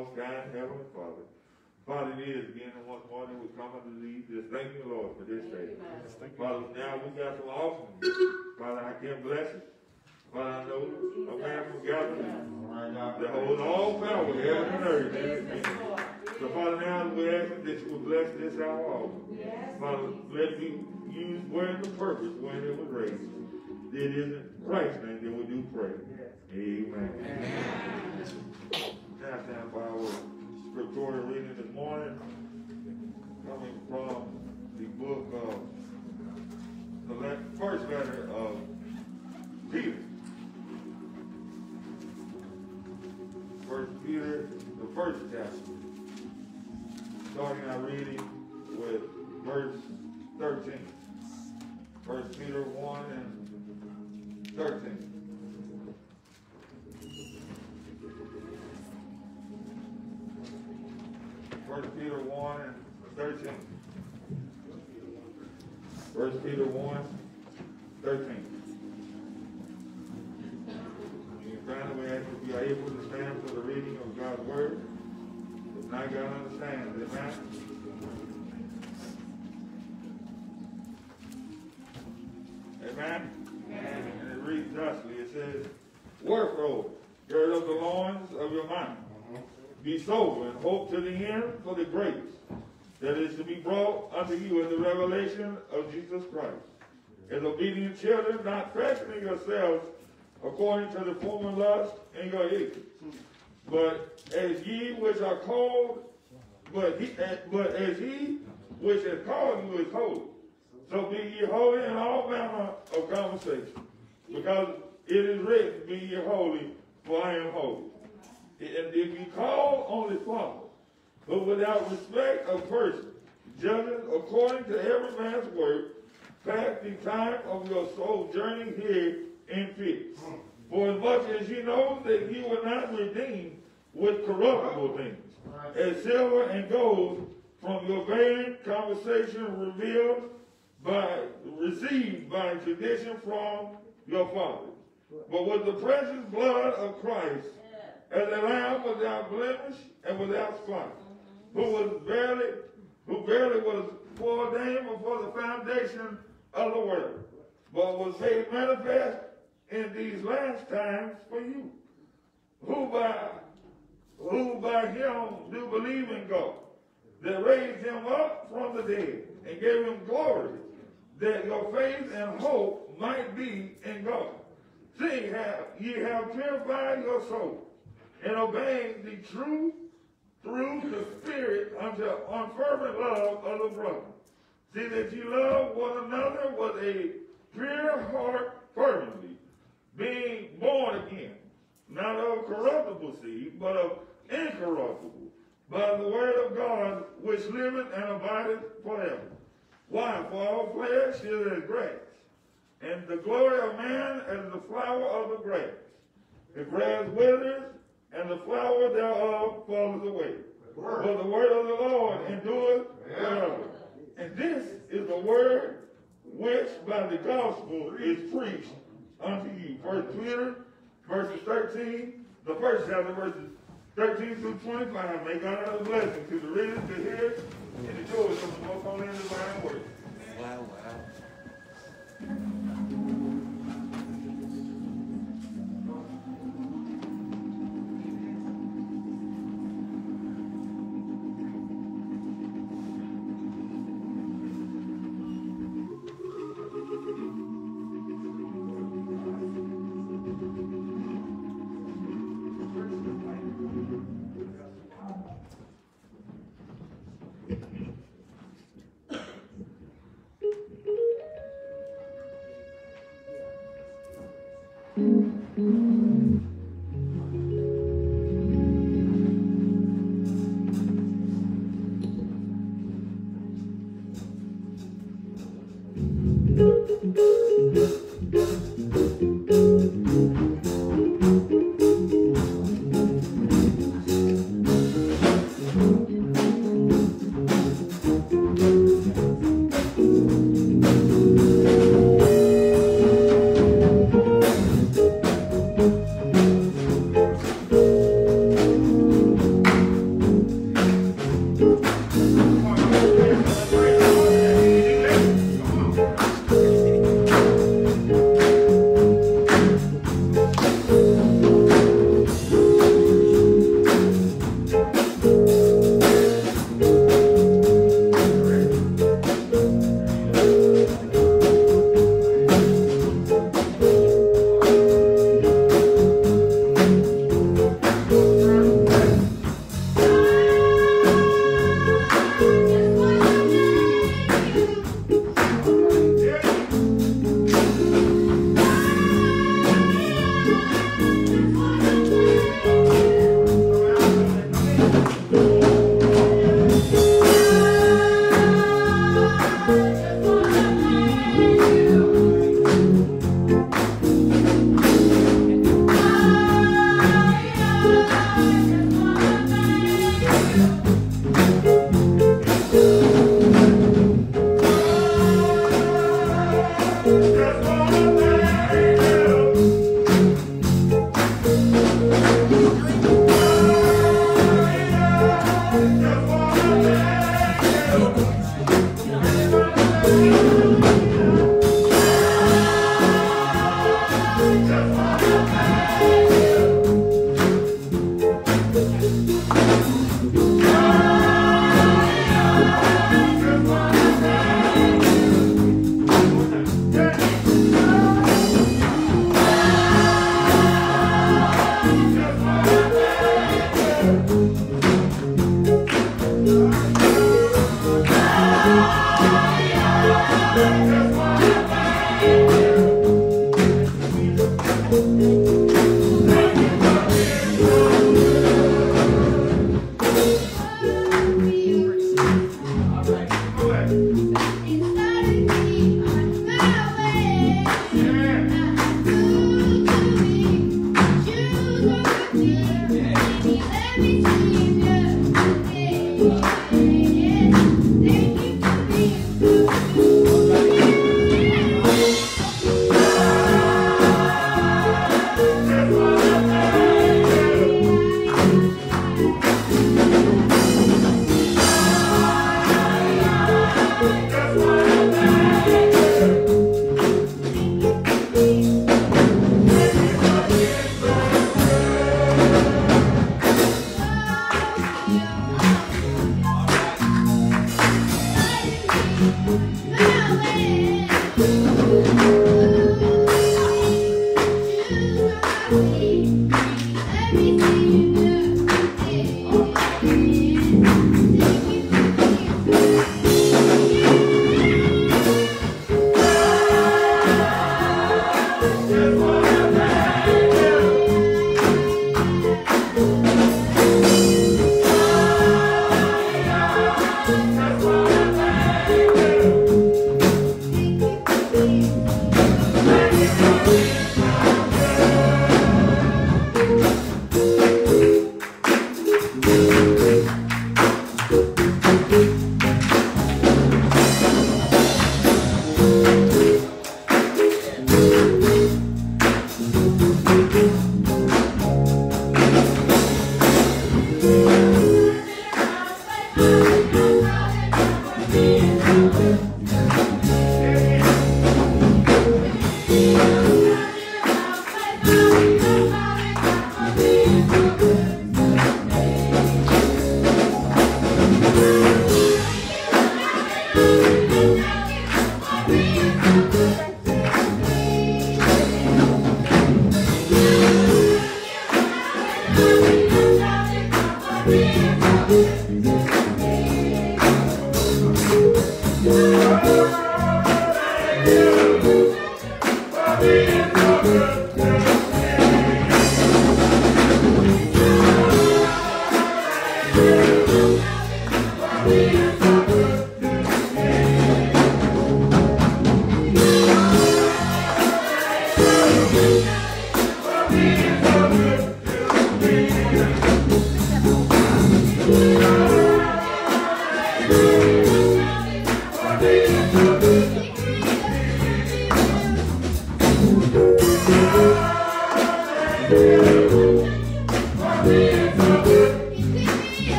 most kind Heavenly Father. Father, it is again and once more that we come unto thee. Just thank you, Lord, for this day. Father, now we got some awesome. Father, I can bless it. Father, I know a man from Galilee that holds all power in heaven and earth. in his hand. So, Father, now we ask that you will bless this our offering. Father, let me use word of purpose when it was raised. It is in Christ's name that we do pray. Amen. Now time for our scriptorial reading this morning, coming from the book of the le- first letter of Peter. First Peter, the first chapter. Starting our reading with verse 13. First Peter 1 and 13. First Peter 1 and 13. First Peter 1, 13. You finally ask if you are able to stand for the reading of God's word. If not, God understands. Amen. Amen. And it reads thusly. It says, Wherefore, gird up the loins of your mind. Be sober and hope to the end for the grace that is to be brought unto you in the revelation of Jesus Christ. As obedient children, not fashioning yourselves according to the former lust in your ignorance, but as ye which are called, but he, but as he which has called you is holy. So be ye holy in all manner of conversation, because it is written, Be ye holy, for I am holy. And if you call on the Father, but without respect of person, judging according to every man's work, pass the time of your soul journey here in peace. For as much as you know that you were not redeemed with corruptible things, as silver and gold from your vain conversation revealed by received by tradition from your fathers, but with the precious blood of Christ as a lamb without blemish and without spot, who was barely, who barely was foreordained before the foundation of the world, but was made manifest in these last times for you, who by who by him do believe in God, that raised him up from the dead and gave him glory, that your faith and hope might be in God. See, have, ye have purified your soul in obeying the truth through the Spirit unto unfervent love of the brother. See that you love one another with a pure heart fervently, being born again, not of corruptible seed, but of incorruptible, by the word of God, which liveth and abideth forever. Why? For all flesh is as grass, and the glory of man as the flower of the grass. The grass withers, and the flower thereof falleth away. But the word of the Lord endureth forever. And this is the word which by the gospel is preached unto you. First Peter, verses 13, the first chapter, verses 13 through 25. May God have a blessing to the readers, to hear, and the doers of the most holy and divine word. Wow, wow.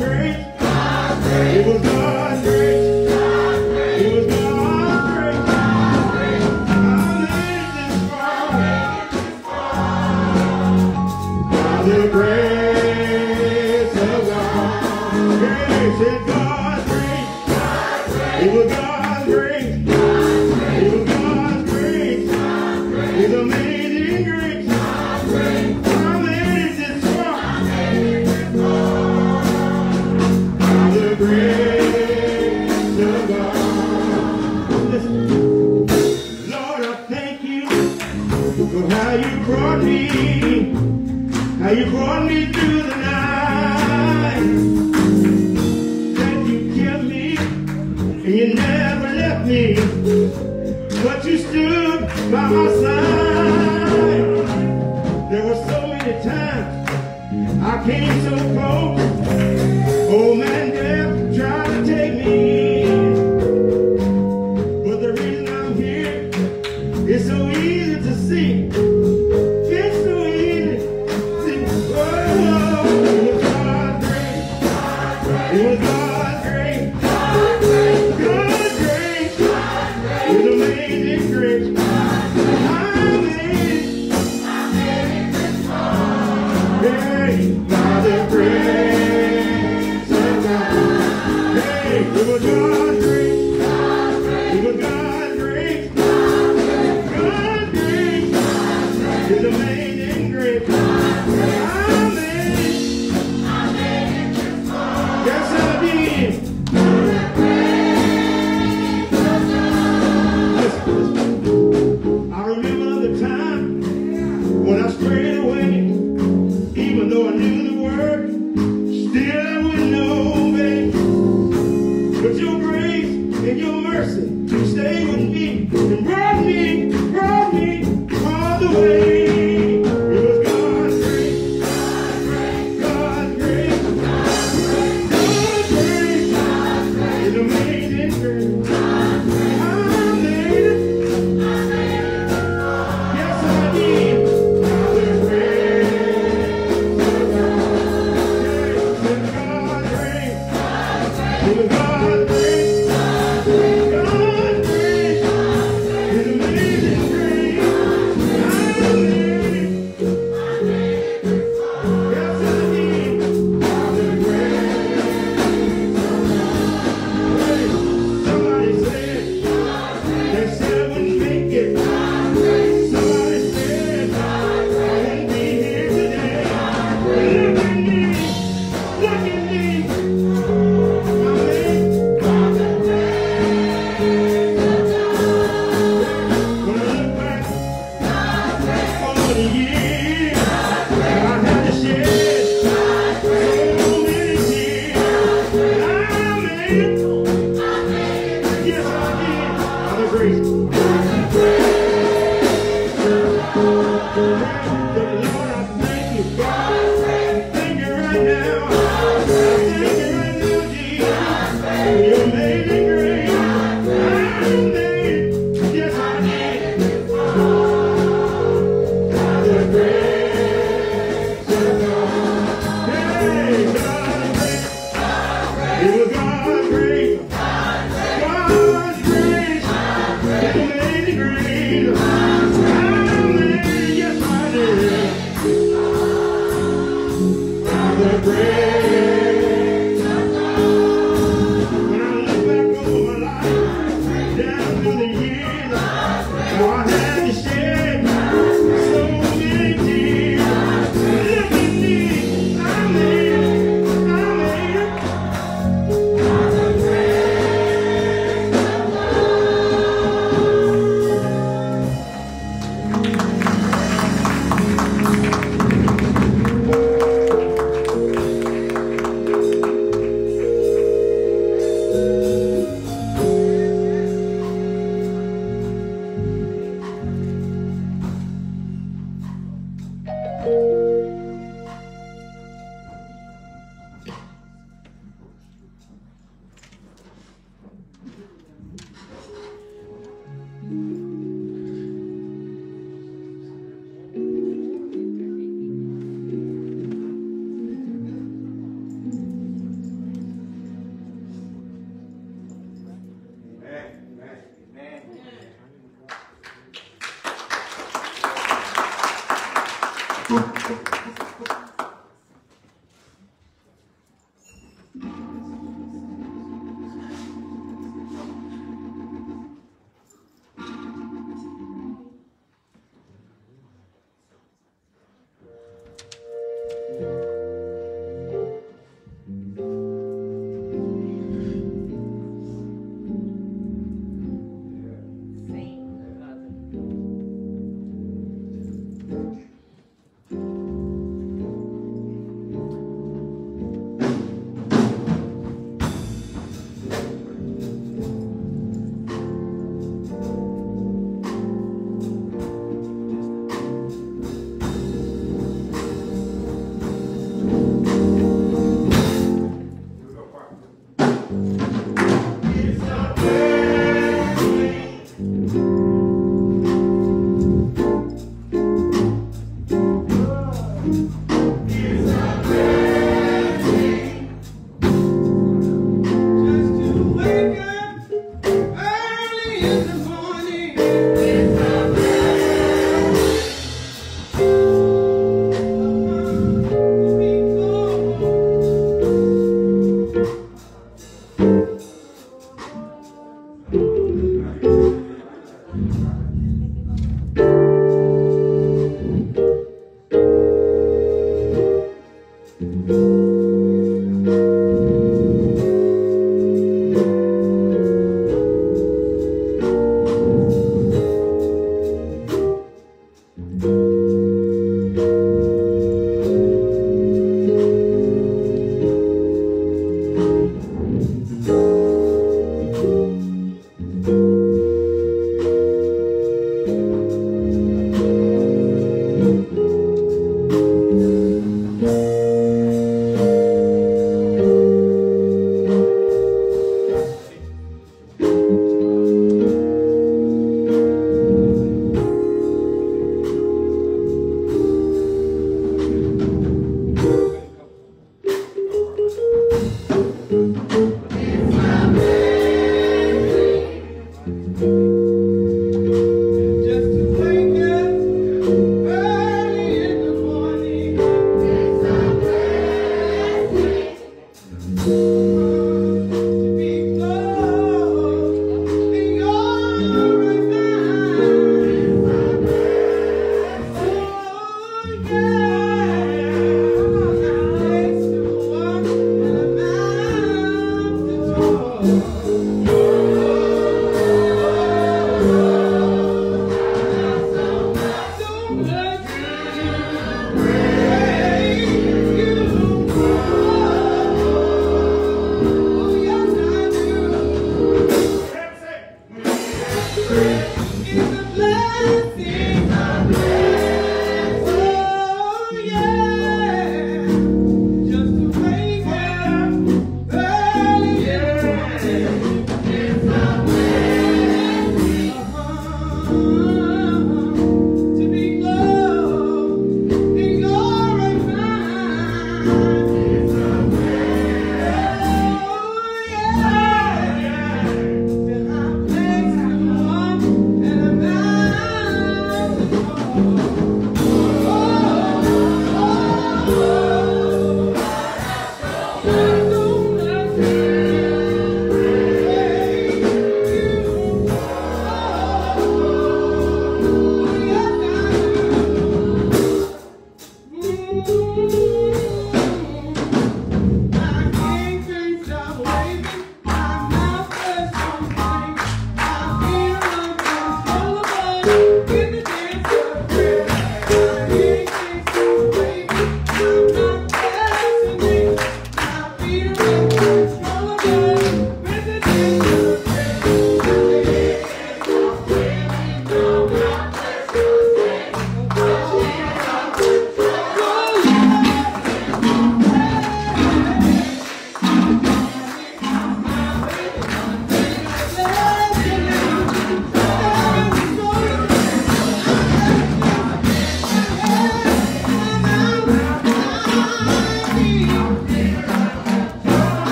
It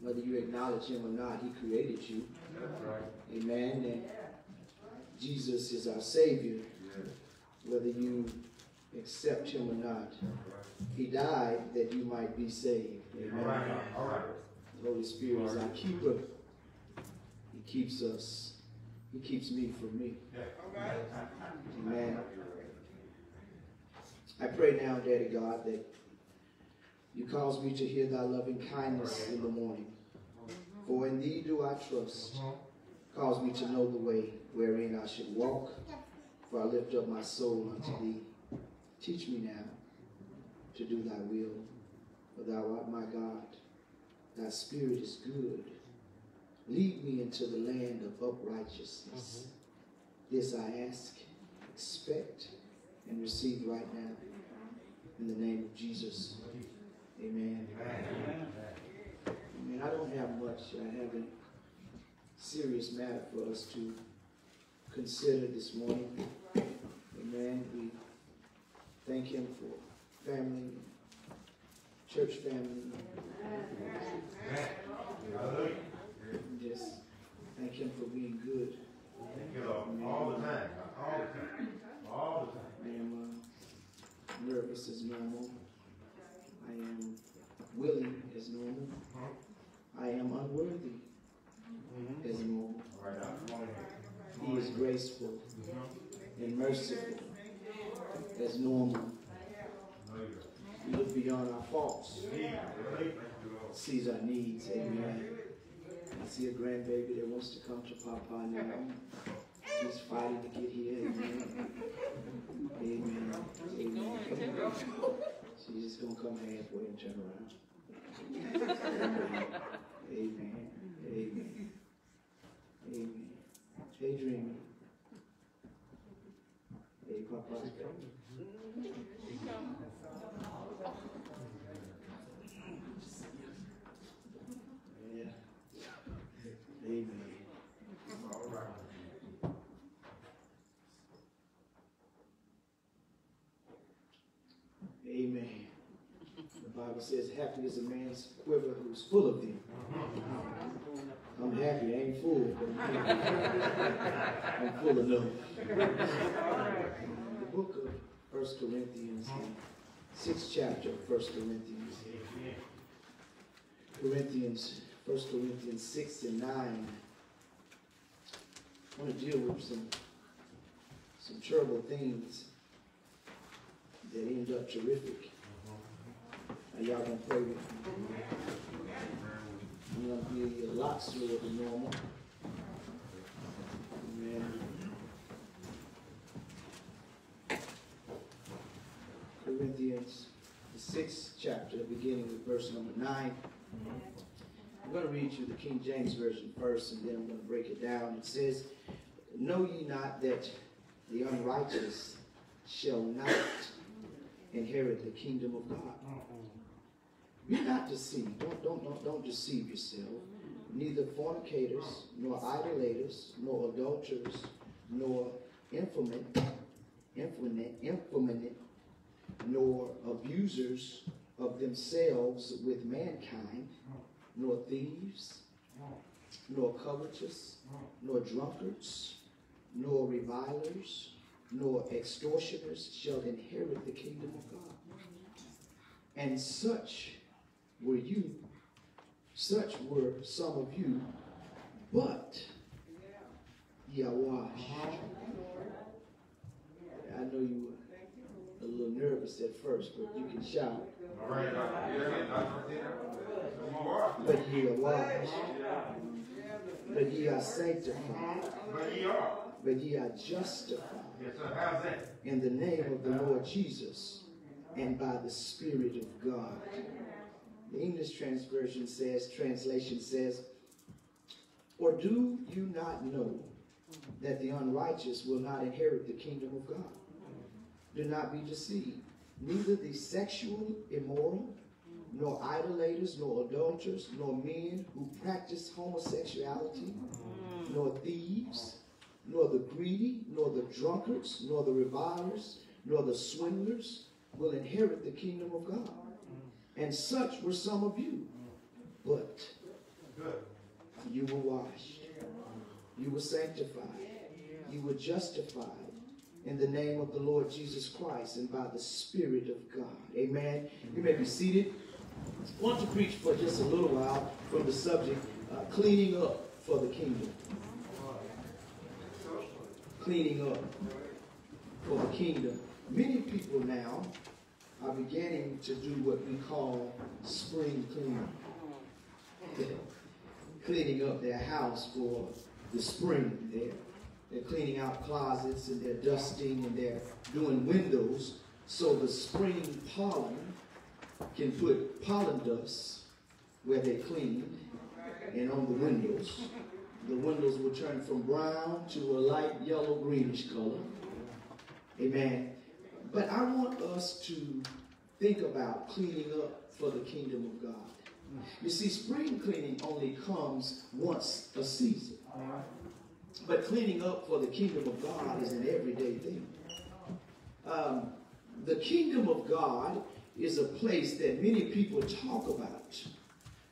Whether you acknowledge him or not, he created you. Amen. And Jesus is our Savior. Whether you accept him or not. He died that you might be saved. Amen. All right. The Holy Spirit is our keeper. He keeps us. He keeps me from me. Amen. I pray now, Daddy God, that you cause me to hear thy loving kindness in the morning. For in thee do I trust. Cause me to know the way wherein I should walk. For I lift up my soul unto thee. Teach me now to do thy will. For thou art my God. Thy spirit is good. Lead me into the land of uprightness. Mm-hmm. This I ask, expect, and receive right now. In the name of Jesus. Amen. Amen. Amen. I don't have much. I have a serious matter for us to consider this morning. Amen. We thank Him for family, church family. Just thank Him for being good. Thank you, Lord. All the time. All the time. All the time. I am uh, nervous as normal. I am willing as normal. I am unworthy as normal. He is graceful and merciful as normal. We look beyond our faults, sees our needs. Amen. I see a grandbaby that wants to come to Papa now. She's fighting to get here. Amen. Amen. Amen. She's just gonna come halfway and turn around. Amen. Amen. Amen. Hey, Dreamy. Hey, Papa. Yeah. Amen. Amen. The Bible says, happy is a man's quiver who's full of them. I'm happy, I ain't full, but I'm full enough. The book of First Corinthians, sixth chapter of First Corinthians. Corinthians, First Corinthians six and nine. I want to deal with some some terrible things that end up terrific. Are y'all gonna? I'm gonna be a lot slower than normal. Amen. Corinthians, the sixth chapter, beginning with verse number nine. I'm going to read you the King James Version first, and then I'm going to break it down. It says, Know ye not that the unrighteous shall not inherit the kingdom of God? Be not deceived. Don't, don't, don't, don't deceive yourself. Neither fornicators, nor idolaters, nor adulterers, nor infamant, infamant, infamant, nor abusers of themselves with mankind, nor thieves, nor covetous, nor drunkards, nor revilers, nor extortioners shall inherit the kingdom of God. And such were you, such were some of you, but ye are. I know you were a little nervous at first, but you can shout. But ye are washed. But ye are sanctified. But ye are. But ye are justified in the name of the Lord Jesus and by the Spirit of God. The English transversion says, translation says, Or do you not know that the unrighteous will not inherit the kingdom of God? Do not be deceived. Neither the sexual immoral, nor idolaters, nor adulterers, nor men who practice homosexuality, nor thieves, nor the greedy, nor the drunkards, nor the revilers, nor the swindlers will inherit the kingdom of God. And such were some of you. But you were washed, you were sanctified, you were justified in the name of the Lord Jesus Christ and by the Spirit of God. Amen. You may be seated. I want to preach for just a little while from the subject uh, cleaning up for the kingdom. Cleaning up for the kingdom. Many people now are beginning to do what we call spring cleaning. cleaning up their house for the spring. They're, they're cleaning out closets and they're dusting and they're doing windows so the spring pollen can put pollen dust where they cleaned and on the windows. The windows will turn from brown to a light yellow greenish color. Amen. But I want us to think about cleaning up for the kingdom of God. You see, spring cleaning only comes once a season. But cleaning up for the kingdom of God is an everyday thing. Um, the kingdom of God is a place that many people talk about.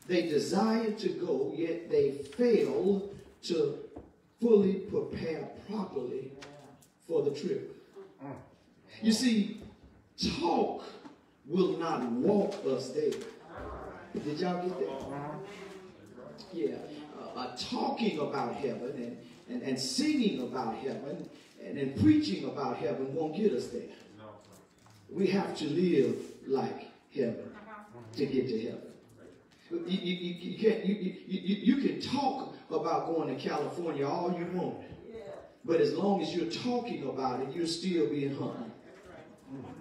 They desire to go, yet they fail to fully prepare properly for the trip. You see, talk will not walk us there. Did y'all get that? Yeah. Uh, uh, talking about heaven and, and, and singing about heaven and, and preaching about heaven won't get us there. We have to live like heaven to get to heaven. You, you, you, can't, you, you, you, can talk about going to California all you want. But as long as you're talking about it, you're still being humble.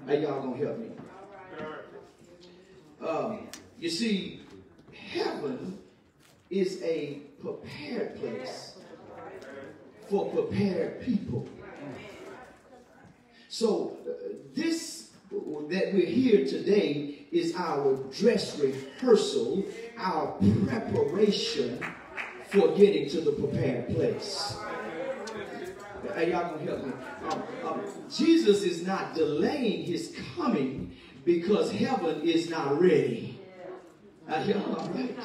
Are y'all gonna help me? Um, you see, heaven is a prepared place for prepared people. So uh, this that we're here today is our dress rehearsal, our preparation for getting to the prepared place. Hey, y'all gonna help me? Jesus is not delaying his coming because heaven is not ready. Uh, y'all all right?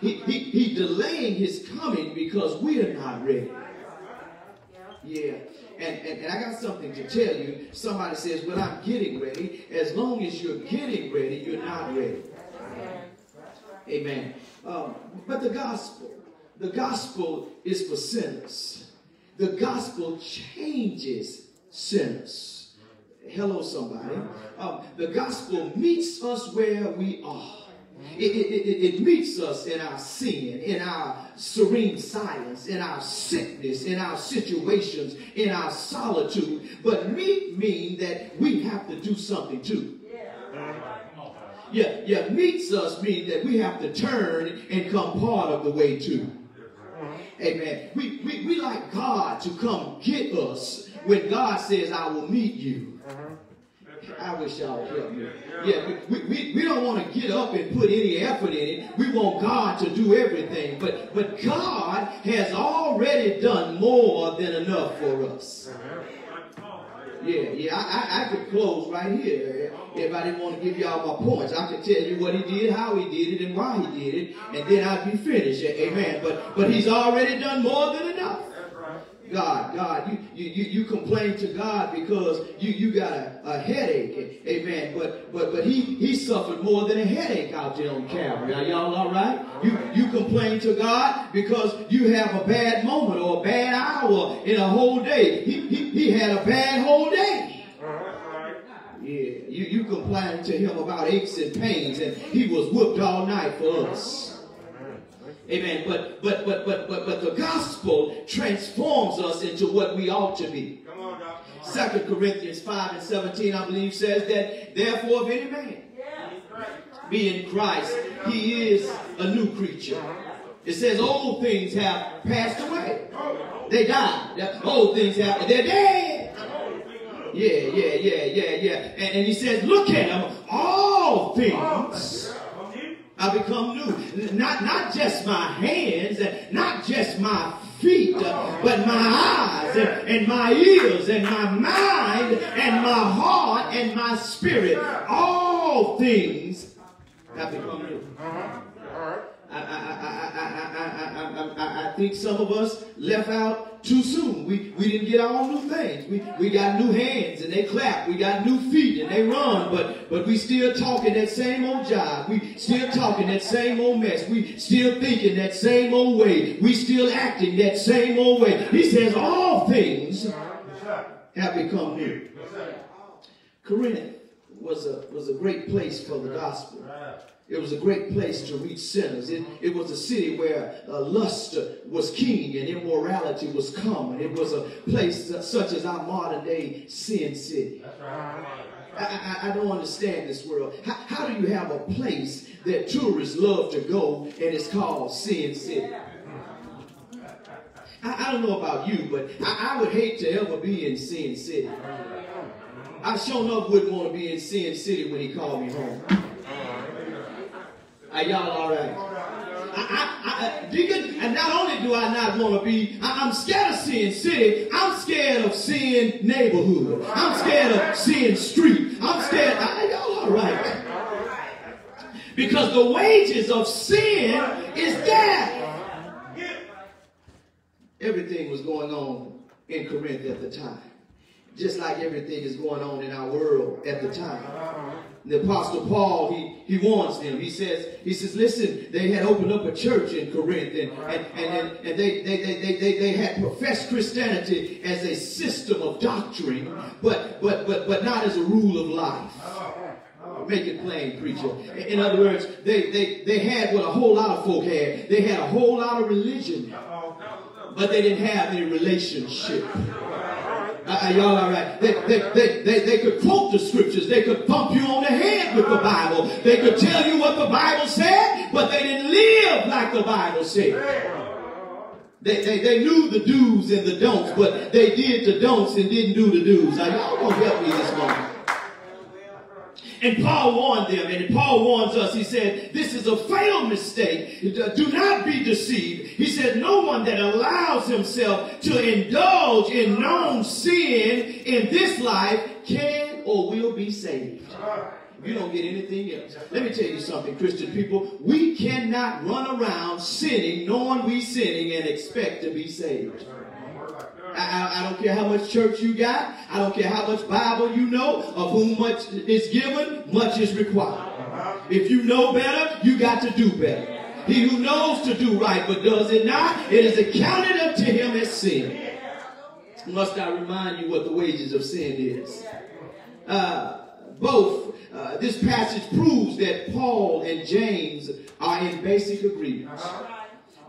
He, he, he delaying his coming because we're not ready. Yeah. And, and, and I got something to tell you. Somebody says, Well, I'm getting ready. As long as you're getting ready, you're not ready. Amen. Um, but the gospel, the gospel is for sinners. The gospel changes sinners. Hello, somebody. Um, the gospel meets us where we are. It, it, it, meets us in our sin, in our serene silence, in our sickness, in our situations, in our solitude. But meet mean that we have to do something too. Yeah, yeah, meets us mean that we have to turn and come part of the way too. Amen. We, we, we like God to come get us when God says, I will meet you. Mm-hmm. I wish y'all would help me. Yeah, we, we, we don't want to get up and put any effort in it. We want God to do everything. But, but God has already done more than enough for us. Mm-hmm. Yeah, yeah, I, I, I could close right here if I didn't want to give y'all my points. I could tell you what he did, how he did it, and why he did it, and then I'd be finished. Amen. But but he's already done more than enough. God, God, you, you, you complain to God because you, you got a, a headache, amen. But but but he he suffered more than a headache out there on Calvary. Are y'all all right? You you complain to God because you have a bad moment or a bad hour in a whole day. He he, he had a bad whole day. Yeah, you, you complain to him about aches and pains, and he was whooped all night for us. Amen. But but but but but but the gospel transforms us into what we ought to be. Come on, Second Corinthians 5 and 17, I believe, says that therefore if any man be in Christ, he is a new creature. It says old things have passed away. They died. Old things have they're dead. Yeah, yeah, yeah, yeah, yeah. And, and he says, look at them. All things I become new. Not, not just my hands, not just my feet, but my eyes and my ears and my mind and my heart and my spirit. All things have become new. Uh-huh. I, I, I, I, think some of us left out too soon. We, we didn't get all new things. We, we got new hands and they clap. We got new feet and they run, but, but we still talking that same old job. We still talking that same old mess. We still thinking that same old way. We still acting that same old way. He says all things have become new. Corinth was a, was a great place for the gospel. It was a great place to reach sinners. It, it was a city where uh, lust was king and immorality was common. It was a place such as our modern day sin city. Right. I, I, I, don't understand this world. How, how do you have a place that tourists love to go and it's called Sin City? I, I don't know about you, but I, I would hate to ever be in Sin City. I sure enough wouldn't want to be in Sin City when he called me home. Are y'all all right? I, I, I, Deacon, and not only do I not want to be, I, am scared of seeing city. I'm scared of seeing neighborhood. I'm scared of seeing street. I'm scared. Are y'all all right? Because the wages of sin is death. Everything was going on in Corinth at the time. Just like everything is going on in our world at the time the apostle Paul, he, he warns them. He says, he says, listen, they had opened up a church in Corinth and, and, and, and they, they, they, they, they had professed Christianity as a system of doctrine, but, but, but, but not as a rule of life. Make it plain, preacher. In other words, they, they, they had what a whole lot of folk had. They had a whole lot of religion but they didn't have any relationship. Uh, y'all all right? They, they, they, they, they could quote the scriptures. They could thump you on the head with the Bible. They could tell you what the Bible said, but they didn't live like the Bible said. They, they, they knew the do's and the don'ts, but they did the don'ts and didn't do the do's. Now, y'all gonna help me this morning. And Paul warned them, and Paul warns us. He said, This is a fatal mistake. Do not be deceived. He said, No one that allows himself to indulge in known sin in this life can or will be saved. You don't get anything else. Let me tell you something, Christian people. We cannot run around sinning, knowing we sinning, and expect to be saved. I, I, don't care how much church you got. I don't care how much Bible you know. Of whom much is given, much is required. If you know better, you got to do better. He who knows to do right but does it not, it is accounted unto him as sin. Must I remind you what the wages of sin is? Uh, both, uh, this passage proves that Paul and James are in basic agreement.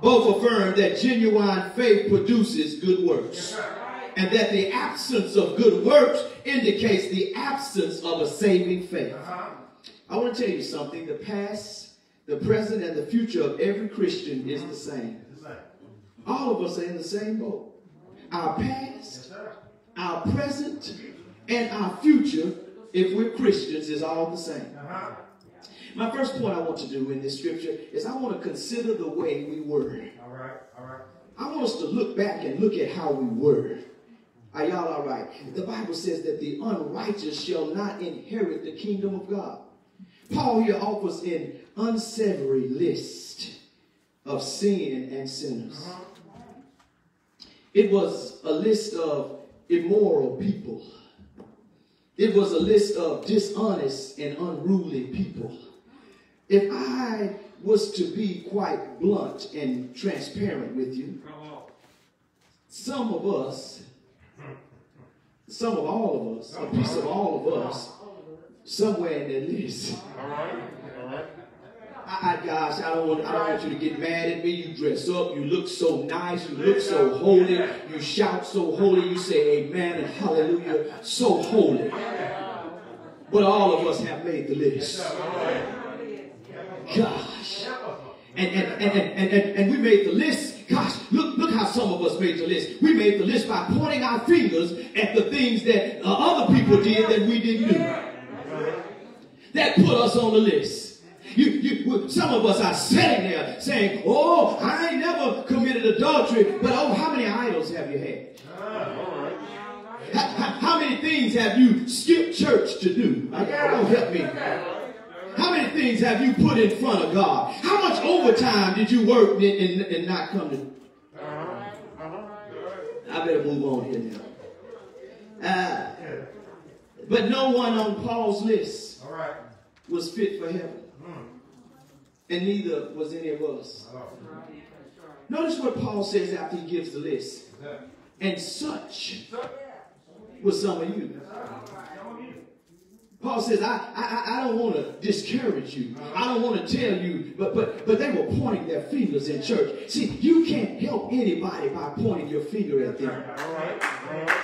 Both affirm that genuine faith produces good works. And that the absence of good works indicates the absence of a saving faith. I want to tell you something. The past, the present, and the future of every Christian is the same. All of us are in the same boat. Our past, our present, and our future, if we're Christians, is all the same. My first point I want to do in this scripture is I want to consider the way we were. All right, all right. I want us to look back and look at how we were. Are y'all all right? The Bible says that the unrighteous shall not inherit the kingdom of God. Paul here offers an unsavory list of sin and sinners. It was a list of immoral people. It was a list of dishonest and unruly people. If I was to be quite blunt and transparent with you, some of us, some of all of us, a piece of all of us, somewhere in that list. All right. All right. I, I, gosh, I don't want I don't want you to get mad at me. You dress up, you look so nice, you look so holy, you shout so holy, you say amen and hallelujah, so holy. But all of us have made the list gosh. And, and, and, and, and, we made the list. Gosh, look, look how some of us made the list. We made the list by pointing our fingers at the things that uh, other people did that we didn't do. That put us on the list. You, you, some of us are sitting there saying, Oh, I ain't never committed adultery, but oh, how many idols have you had? How, how, many things have you skipped church to do? I, don't help me. How many things have you put in front of God? How much overtime did you work and, and, and not come to? I better move on here now. Uh, but no one on Paul's list was fit for heaven. And neither was any of us. Notice what Paul says after he gives the list. And such was some of you. Paul says, I, I, I don't want to discourage you. I don't want to tell you, but, but, but they were pointing their fingers in church. See, you can't help anybody by pointing your finger at them. All right.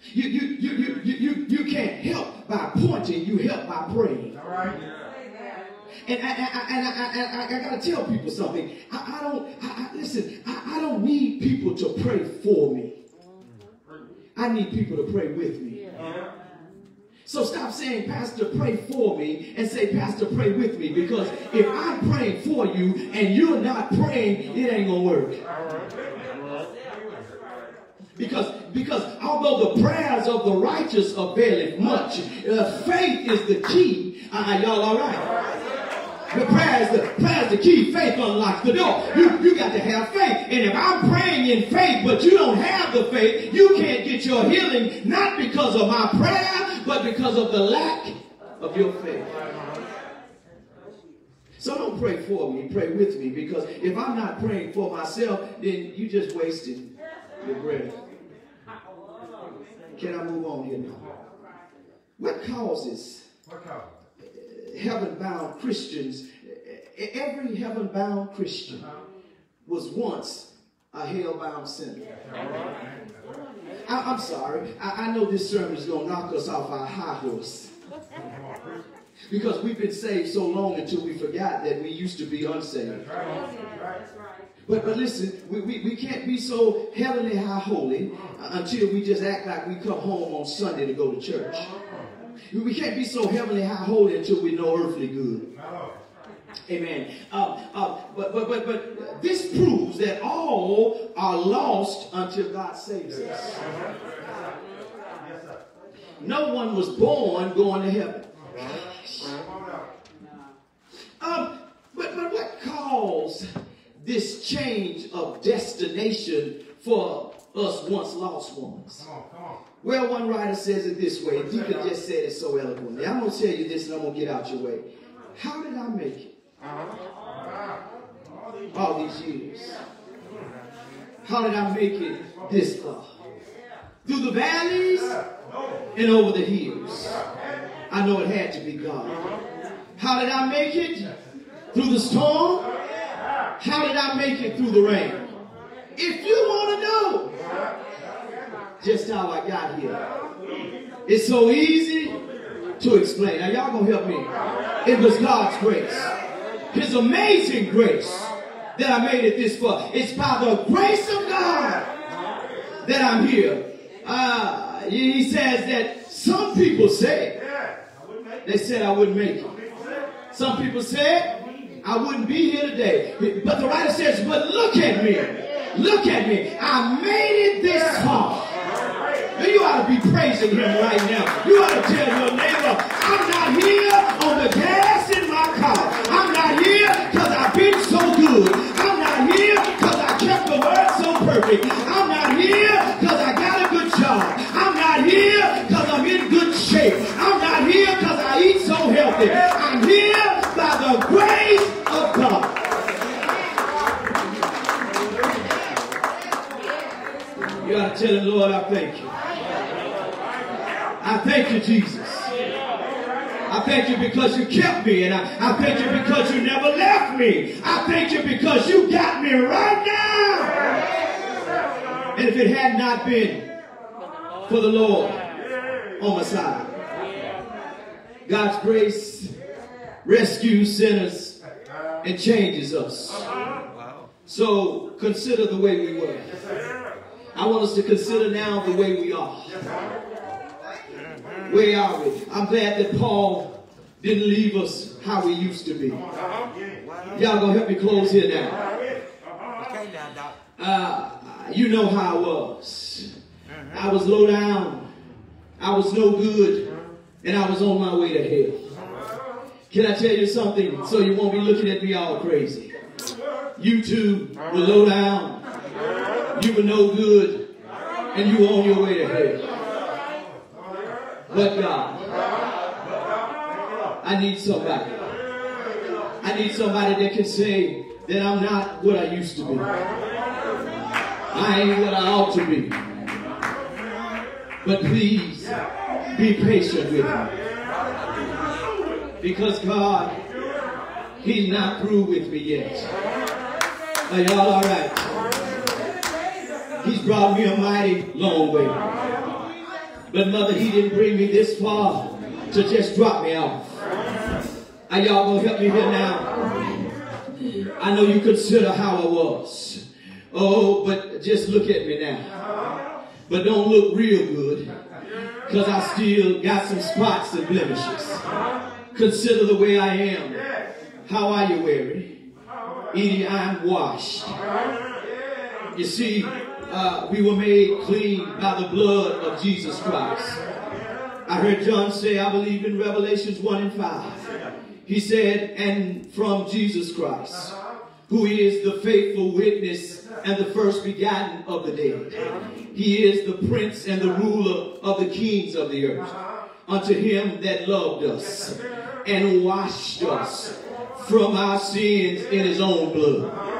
You, you, you, you, you, you, you can't help by pointing, you help by praying. All right. And I, I, and I, I, I, got to tell people something. I, I don't, I, I, listen, I, I don't need people to pray for me. Mm-hmm. I need people to pray with me. So stop saying, Pastor, pray for me, and say, Pastor, pray with me. Because if I'm praying for you and you're not praying, it ain't going to work. Because, because although the prayers of the righteous availeth much, uh, faith is the key. Uh, y'all all right? The prayer is the prayer is the key. Faith unlocks the door. You, you got to have faith. And if I'm praying in faith, but you don't have the faith, you can't get your healing, not because of my prayer, but because of the lack of your faith. So don't pray for me, pray with me, because if I'm not praying for myself, then you just wasted your breath. Can I move on here now? What causes? What causes heaven bound Christians, every heaven bound Christian was once a hell-bound sinner. I, am sorry. I, I know this sermon is going to knock us off our high horse. Because we've been saved so long until we forgot that we used to be unsaved. But, but listen, we, we, we can't be so heavenly high holy uh, until we just act like we come home on Sunday to go to church. We can't be so heavenly high holy until we know earthly good. Amen. Uh, uh, but, but, but, but this proves that all are lost until God saves us. No one was born going to heaven. Um, but, but what caused this change of destination for us once lost ones? Well, one writer says it this way. Deacon just said it so eloquently. I'm going to tell you this and I'm going to get out your way. How did I make it? All these years. How did I make it this far? Through the valleys and over the hills. I know it had to be God. How did I make it? Through the storm? How did I make it through the rain? If you want to know just how I got here, it's so easy to explain. Now, y'all gonna help me. It was God's grace. His amazing grace that I made it this far. It's by the grace of God that I'm here. Uh, he says that some people say, they said I wouldn't make it. Some people said I wouldn't be here today. But the writer says, but look at me. Look at me. I made it this far. Ought to be praising him right now. You ought to tell your neighbor, I'm not here on the gas in my car. I'm not here because I've been so good. I'm not here because I kept the word so perfect. I'm not here because I got a good job. I'm not here because I'm in good shape. I'm not here because I eat so healthy. I'm here by the grace of God. You got to tell the Lord, I thank you. I thank you, Jesus. I thank you because you kept me, and I, I thank you because you never left me. I thank you because you got me right now. And if it had not been for the Lord on my side, God's grace rescues sinners and changes us. So consider the way we were. I want us to consider now the way we are. Where are we? I'm glad that Paul didn't leave us how we used to be. Uh-huh. Y'all gonna help me close here now. Uh-huh. Uh, you know how I was. Uh-huh. I was low down. I was no good. And I was on my way to hell. Can I tell you something so you won't be looking at me all crazy? You too were low down. You were no good. And you were on your way to hell but God. I need somebody. I need somebody that can say that I'm not what I used to be. I ain't what I ought to be. But please be patient with me. Because God, He's not through with me yet. Are y'all all right? He's brought me a mighty long way. But mother, he didn't bring me this far to just drop me off. Are y'all gonna help me here now? I know you consider how I was. Oh, but just look at me now. But don't look real good. Because I still got some spots and blemishes. Consider the way I am. How are you, Mary? Edie, I'm washed. You see, uh, we were made clean by the blood of Jesus Christ. I heard John say, I believe in Revelations 1 and 5. He said, and from Jesus Christ, who is the faithful witness and the first begotten of the dead. He is the prince and the ruler of the kings of the earth. Unto him that loved us and washed us from our sins in his own blood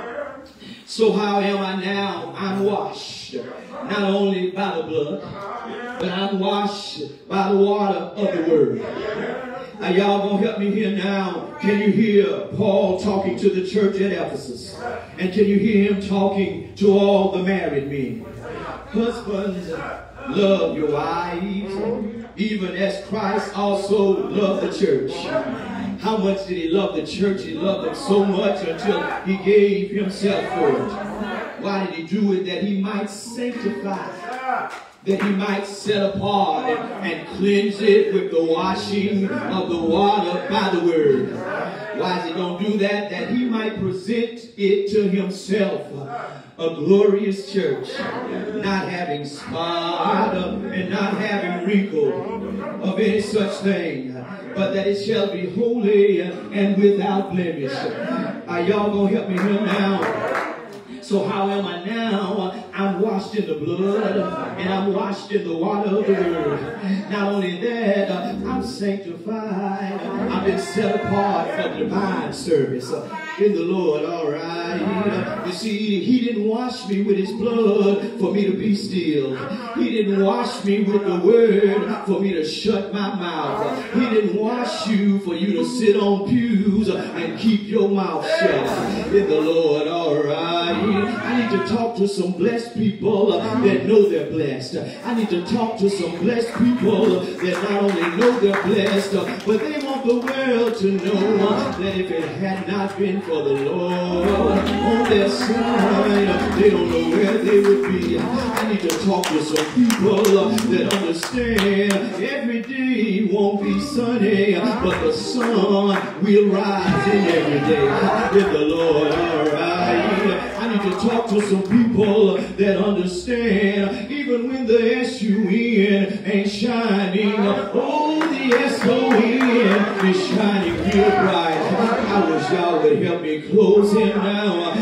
so how am I now? I'm washed. Not only by the blood, but I'm washed by the water of the word. Now y'all gonna help me here now. Can you hear Paul talking to the church at Ephesus? And can you hear him talking to all the married men? Husbands, love your wives, even as Christ also loved the church. How much did he love the church? He loved it so much until he gave himself for it. Why did he do it? That he might sanctify that he might set apart and, and, cleanse it with the washing of the water by the word. Why is he going to do that? That he might present it to himself a glorious church, not having spot and not having wrinkle of any such thing, but that it shall be holy and without blemish. Are y'all to help me here now? So how am I now? I'm washed in the blood and I'm washed in the water of the word. Not only that, I'm sanctified. I've been set apart for divine service in the Lord, all right. You see, he didn't wash me with his blood for me to be still. He didn't wash me with the word for me to shut my mouth. He didn't wash you for you to sit on pews and keep your mouth shut in the Lord, all right. I need to talk to some blessed people uh, that know they're blessed. I need to talk to some blessed people that not only know they're blessed, uh, but they want the world to know uh, that if it had not been for the Lord on their side, they don't know where they would be. I need to talk to some people that understand every day won't be sunny, but the sun will rise in every day. In the Lord. Need to talk to some people that understand even when the S-U-N ain't shining. Oh, the S-O-N is shining real bright. I wish y'all would help me close him now.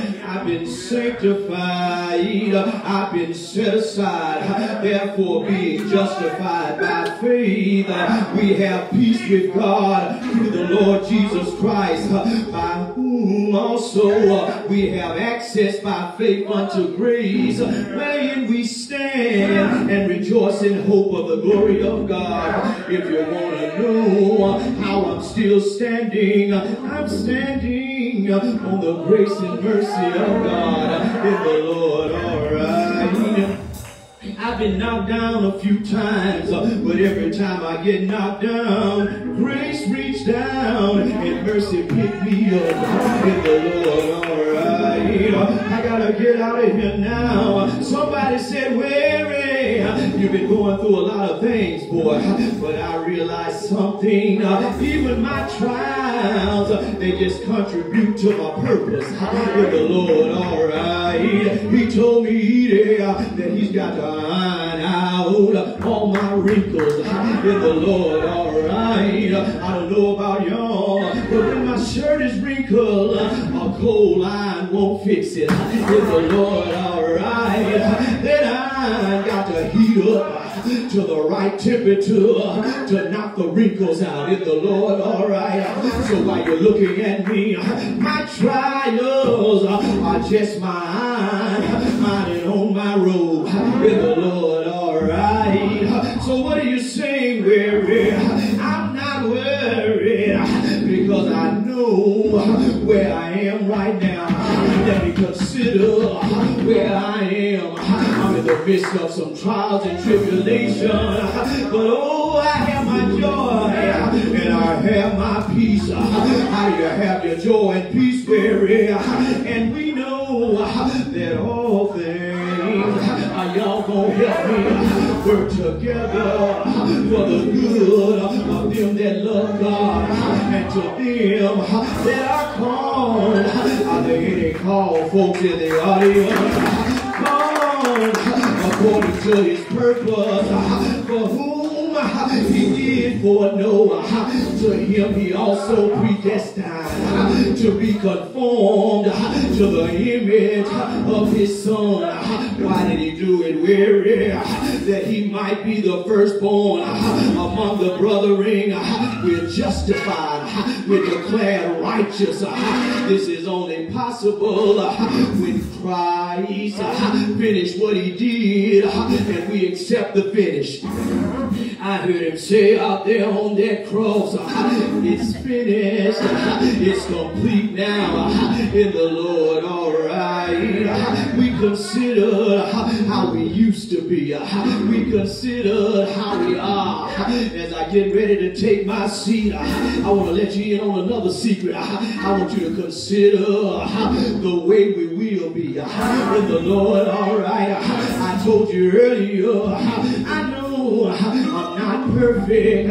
I've been sanctified. I've been set aside. Therefore, being justified by faith, we have peace with God through the Lord Jesus Christ, by whom also we have access by faith unto grace, wherein we stand and rejoice in hope of the glory of God. If you want to know how I'm still standing, I'm standing on the grace and mercy of God in the Lord. All right. I've been knocked down a few times, uh, but every time I get knocked down, grace reached down and mercy picked me up in the Lord. All I gotta get out of here now. Somebody said, Where You've been going through a lot of things, boy. But I realized something. even my trials, they just contribute to my purpose with the Lord. All right. He told me that he's got to iron out all my wrinkles in the Lord. All right. I don't know about y'all, shirt is wrinkled, a cold line won't fix it in the Lord. All right. Then I got to heat up to the right temperature to knock the wrinkles out in the Lord. All right. So while you're looking at me, my trials are just mine, mine on my robe. in the Lord. All right. So what are you saying, weary? Where I am right now. Let me consider where I am. I'm in the midst of some trials and tribulation. But oh, I have my joy and I have my peace. How you have your joy and peace, Mary? And we know that all things are y'all gonna help me work together for the good of them that love God and to them that are called. Are there any called folks in the audience? Called according to his purpose, for whom he did foreknow, to him he also predestined to be conformed to the image of his son. Why did he do it? Weary that he might be the firstborn among the brethren. We're justified. We're declared righteous. This is only possible when Christ finished what he did and we accept the finish. I heard him say out there on that cross, uh, it's finished, it's complete now in the Lord, all right. We consider how we used to be. We consider how we are. As I get ready to take my seat, uh, I want to let you in on another secret. I want you to consider the way we will be in the Lord, all right. I told you earlier, I I'm not perfect,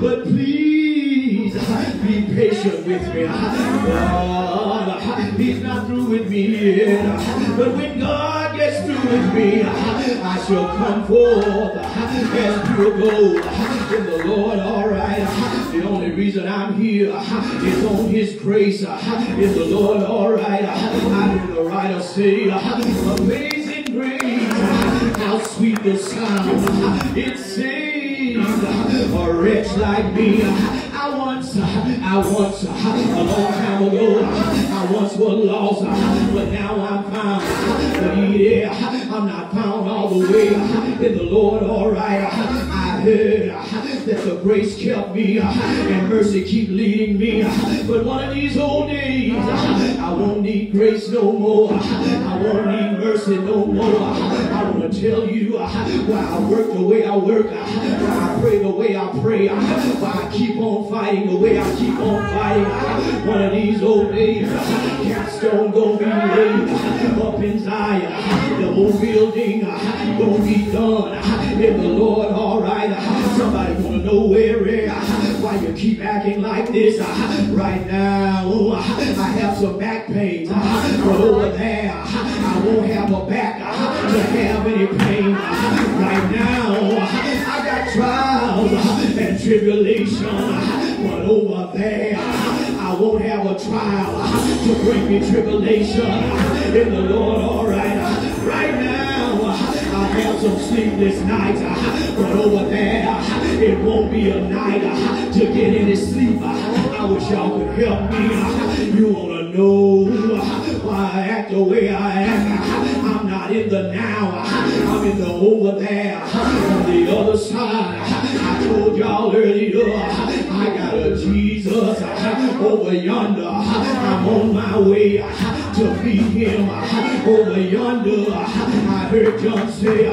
but please be patient with me. God, He's not through with me yet, but when God gets through with me, I shall come forth as pure gold in the Lord, all right. The only reason I'm here is on His grace in the Lord, all right. I heard the right writer say, amazing how sweet the sound it saved a wretch like me. I once, I once, a long time ago, I once was lost, but now I'm found. But yeah, I'm not found all the way in the Lord, all right. I that the grace kept me and mercy keep leading me. But one of these old days, I won't need grace no more. I won't need mercy no more. I want to tell you why I work the way I work, why I pray the way I pray, why I keep on fighting the way I keep on fighting. One of these old days, capstone gonna be laid up in Zion. The whole building gonna be done in the Lord. All right, somebody wanna know where eh, why you keep acting like this right now. I have some back pain, over there I won't have a back to have any pain right now. I got trials and tribulation, but over there I won't have a trial to bring me tribulation in the Lord. All right, right now have some sleepless nights, but over there uh, it won't be a night uh, to get any sleep. Uh. I wish y'all could help me. You wanna know why I act the way I act? I'm not in the now. I'm in the over there on the other side. I told y'all earlier I got a Jesus over yonder. I'm on my way to meet him over yonder. I heard John say,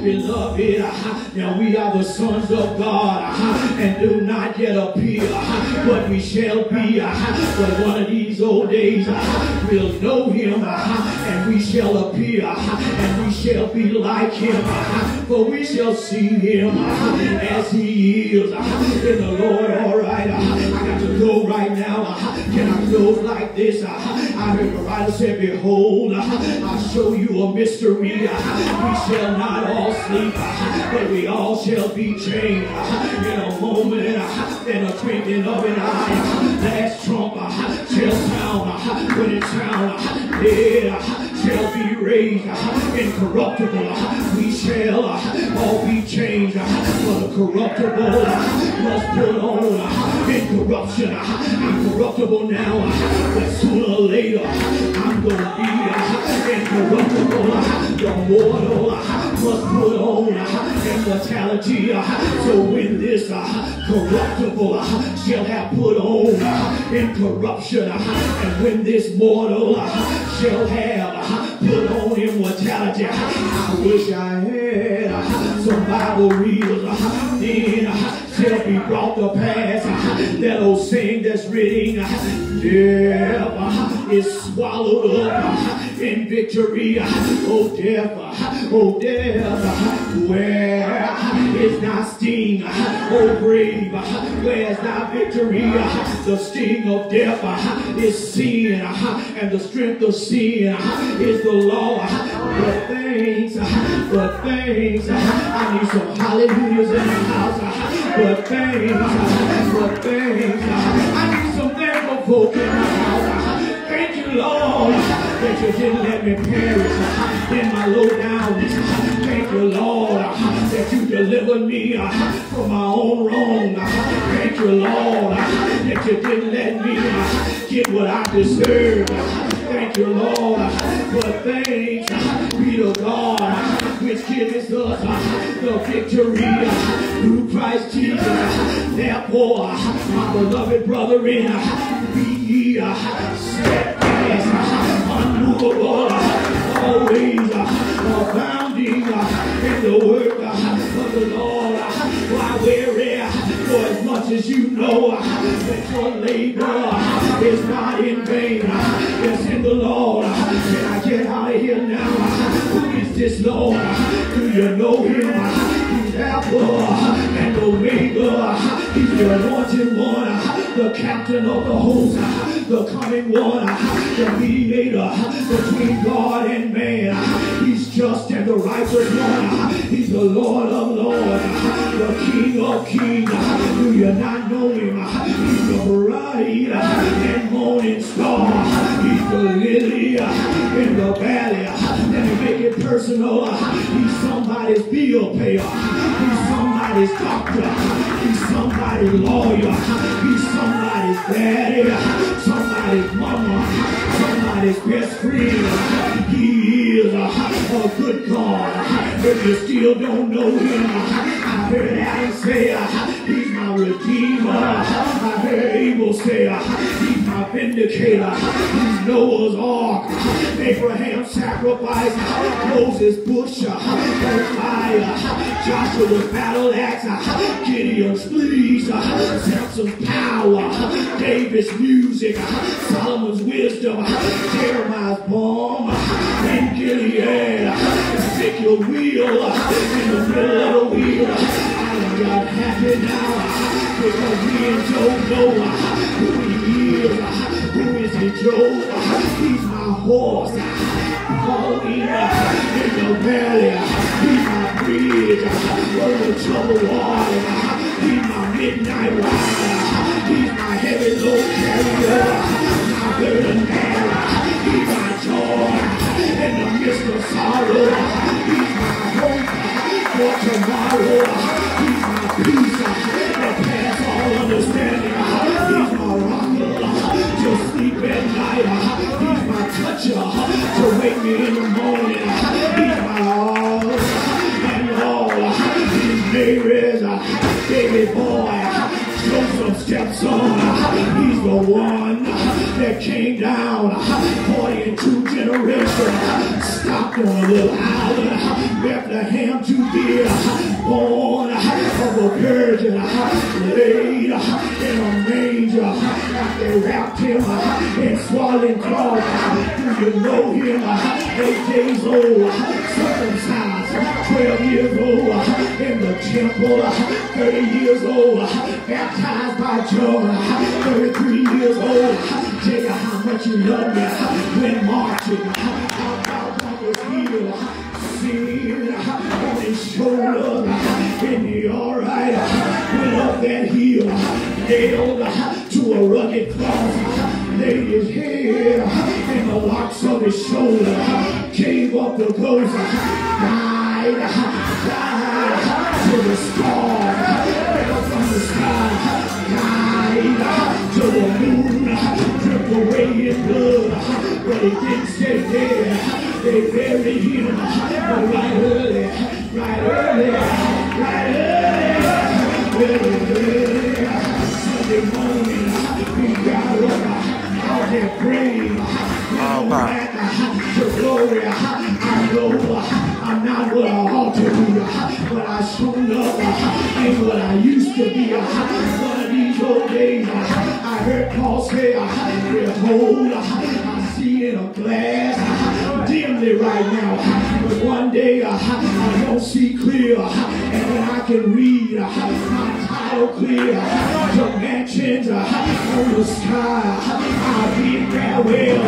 Beloved, now we are the sons of God and do not yet appear, but we shall be. But one of these old days we'll know him and we shall appear and we shall be like him, for we shall see him as he is in the Lord. All right, I got to go right now. Can I close like this? I heard the writer say, Behold, I'll show you a mystery. We shall not all sleep, but we all shall be changed in a moment, in a twinkling of an eye. Last trump shall sound when it sound, dead shall be raised uh, incorruptible. Uh, we shall uh, all be changed for the corruptible must put on incorruption. Incorruptible now, but sooner or later I'm gonna be incorruptible. The mortal must put on immortality. So when this corruptible shall have put on incorruption, and when this mortal have put on immortality, I wish I had some Bible readers. Then shall be brought to pass that old saying that's written, death is swallowed up in victory. Oh death, oh death, where is thy sting? Oh grave, Where's thy victory? The sting of death is sin, and the strength of sin is the law. But thanks, but thanks, I need some hallelujahs in the house. But thanks, but thanks, I need some thankful folk in the house. Lord, that you didn't let me perish in my low downs. Thank you, Lord, that you delivered me from my own wrong. Thank you, Lord, that you didn't let me get what I deserve. Thank you, Lord, but thanks be to God, which gives us the victory through Christ Jesus. Therefore, my beloved brethren, be ye unmovable, always abounding in the work of the Lord. Why weary? For as much as you know that your labor is not in vain, it's in the Lord. Can I get out of here now? Who is this Lord? Do you know him? Alpha and Omega. He's the anointed one, the captain of the host, the coming one, the mediator between God and man. Just and the righteous one. He's the Lord of lords, the King of kings. Do you not know him? He's the bright and morning star. He's the lily in the valley. Let me make it personal. He's somebody's bill payer. He's somebody's doctor. He's somebody's lawyer. He's somebody's daddy. Somebody's mama. Somebody's best friend. He is a, good God. If you still don't know him, I heard Adam say, He's my redeemer. I heard Abel say, vindicator. He's Noah's ark. Abraham sacrifice. Moses bush. Joshua's battle axe. Gideon's fleece. Samson's power. David's music. Solomon's wisdom. Jeremiah's balm. And Gilead. Ezekiel wheel. In the middle of the wheel. I got happy now. Because we don't know who is. Who is he, Joe? He's my horse. Falling in the oh, valley. He's my bridge. Over troubled water. He's my midnight rider. He's my heavy load carrier. My burden bearer. He's my joy in the midst of sorrow. He's my hope for tomorrow. At. He's my toucher to wake me in the morning. He's my all and all. Name is baby boy. Joseph steps on. He's the one that came down 42 generations. Stopped on a little island, Bethlehem to be born of a virgin, laid in a manger. They wrapped him in swaddling cloth. Do you know him? Eight days old, circumcised, 12 years old, in the temple, 30 years old, baptized by John, 33 years old. Tell you how much you love me when marching. How about was healed? Sin on his shoulder. And he alright. Went up that hill. Nailed to a rugged cross. Laid his head in the locks of his shoulder. Gave up the ghost. Died. Died to the star. Fell from the sky. Died to the moon. Dripped away in blood. But he didn't stay there. They buried him right early, right early, right early, very early. Sunday morning, we got up out there praying. Oh, wow. To glory, I know I'm not what I ought to be, but I shown up ain't what I used to be. Old days, I heard Paul say, Behold, I see in a glass. Dimly right now, but one day I don't see clear, and when I can read, my so clear. The mansions on the sky. I'll be there well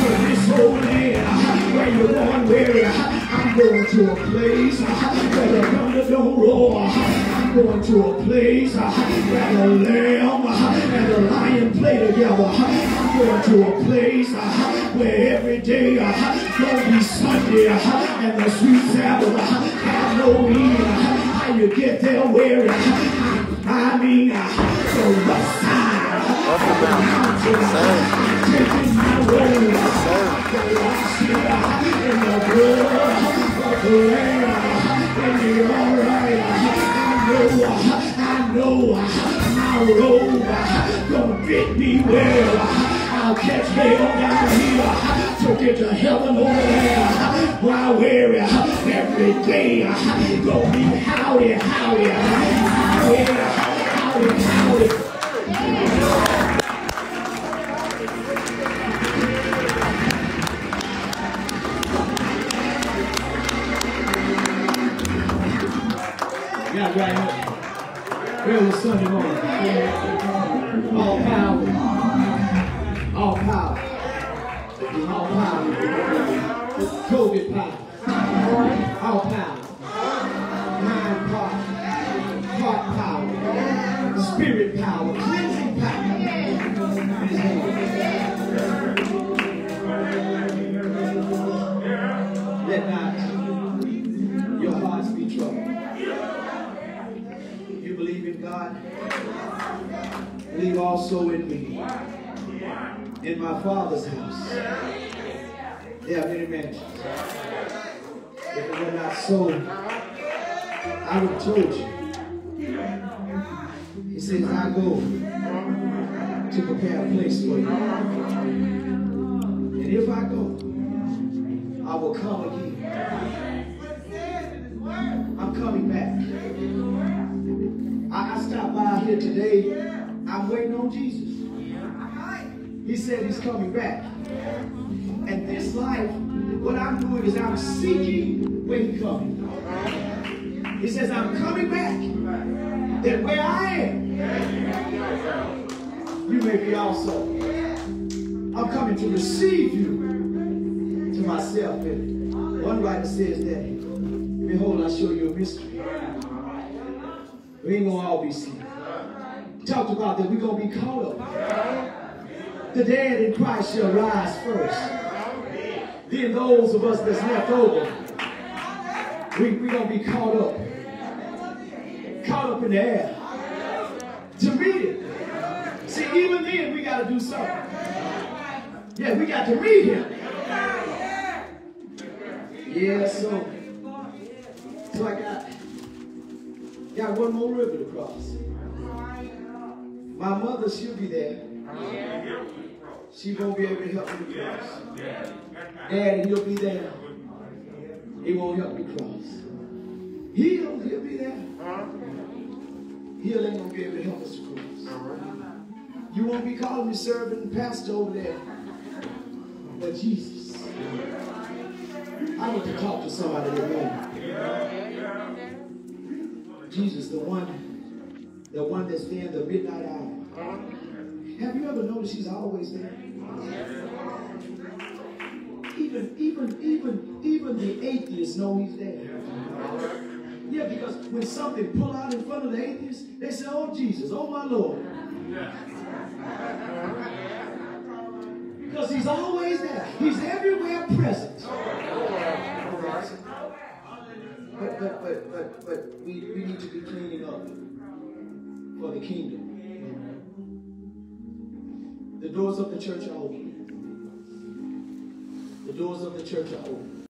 to this old land where you're going where I'm going to a place. Where the thunder don't roar. I'm going to a place uh, where the lamb uh, and the lion play together. I'm going to a place uh, where every day gonna be Sunday and the sweet Sabbath have no meaning. How you get there where I mean the west side of the mountain. Taking my. The know, I know my road gonna fit me well. I'll catch hell down here to get to heaven over there. While we're every day gonna be howdy, howdy, howdy, howdy, howdy. Yeah, Sunday morning. All power. All power. All power. COVID power. Father's house, there are many mansions. If it were not so, I would told you. He says, I go to prepare a place for you. And if I go, I will come again. I'm coming back. I, I stopped by here today. I'm waiting on Jesus. He said he's coming back. And this life, what I'm doing is I'm seeking where he's coming. He says, I'm coming back. That where I am, you may be also. I'm coming to receive you to myself. And one writer says that, behold, I show you a mystery. We ain't gonna all be saved. Talked about that we're gonna be caught up. The dead in Christ shall rise first. Then those of us that's left over, we we gonna be caught up. Caught up in the air. To meet it. See, even then we gotta do something. Yeah, we got to meet him. Yeah, so so I got got one more river to cross. My mother, she'll be there. She won't be able to help me cross. Daddy, he'll be there. He won't help me cross. He'll, he'll be there. He'll ain't gonna be able to help us cross. You won't be calling me serving pastor over there. But Jesus. I need to talk to somebody knows. Jesus, the one, the one that's there in the midnight hour. Have you ever noticed he's always there? Even, even, even, even the atheists know he's there. Yeah, because when something pull out in front of the atheists, they say, oh Jesus, oh my Lord. Because he's always there. He's everywhere present. But but but but but we, we need to be cleaning up for the kingdom. The doors of the church are open. The doors of the church are open.